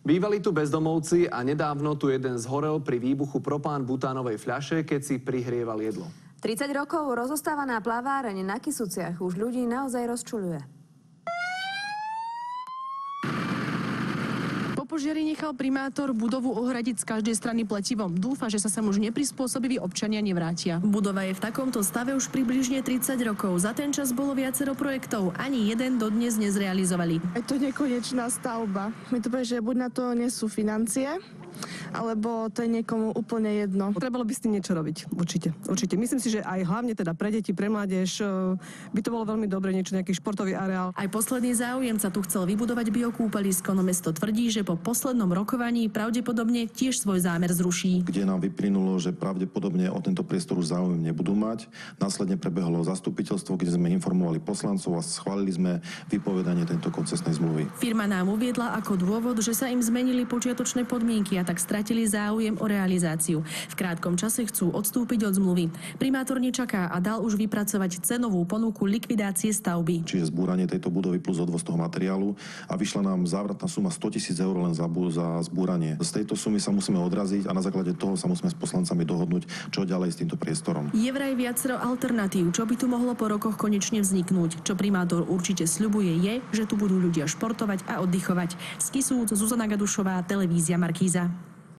Bývali tu bezdomovci a nedávno tu jeden zhorel pri výbuchu propán butánovej fľaše, keď si prihrieval jedlo. 30 rokov rozostávaná plaváreň na Kisuciach už ľudí naozaj rozčuluje. Požiari nechal primátor budovu ohradiť z každej strany pletivom. Dúfa, že sa sem už neprispôsobiví občania nevrátia. Budova je v takomto stave už približne 30 rokov. Za ten čas bolo viacero projektov. Ani jeden dodnes nezrealizovali. Je to nekonečná stavba. Mi to povie, že buď na to nie sú financie, alebo to je niekomu úplne jedno. Trebalo by s tým niečo robiť, určite. určite. Myslím si, že aj hlavne teda pre deti, pre mládež e, by to bolo veľmi dobre, niečo, nejaký športový areál. Aj posledný záujemca tu chcel vybudovať biokúpalisko, no mesto tvrdí, že po poslednom rokovaní pravdepodobne tiež svoj zámer zruší. kde nám vyplynulo, že pravdepodobne o tento priestor už záujem nebudú mať. Následne prebehlo zastupiteľstvo, kde sme informovali poslancov a schválili sme vypovedanie tejto koncesnej zmluvy. Firma nám uviedla ako dôvod, že sa im zmenili počiatočné podmienky a tak stratili záujem o realizáciu. V krátkom čase chcú odstúpiť od zmluvy. Primátor nečaká a dal už vypracovať cenovú ponuku likvidácie stavby. Čiže zbúranie tejto budovy plus odvoz toho materiálu a vyšla nám závratná suma 100 tisíc eur len za, za zbúranie. Z tejto sumy sa musíme odraziť a na základe toho sa musíme s poslancami dohodnúť, čo ďalej s týmto priestorom. Je vraj viacero alternatív, čo by tu mohlo po rokoch konečne vzniknúť. Čo primátor určite sľubuje je, že tu budú ľudia športovať a oddychovať. Z Kisúc, Zuzana Gadušová, televízia Markíza.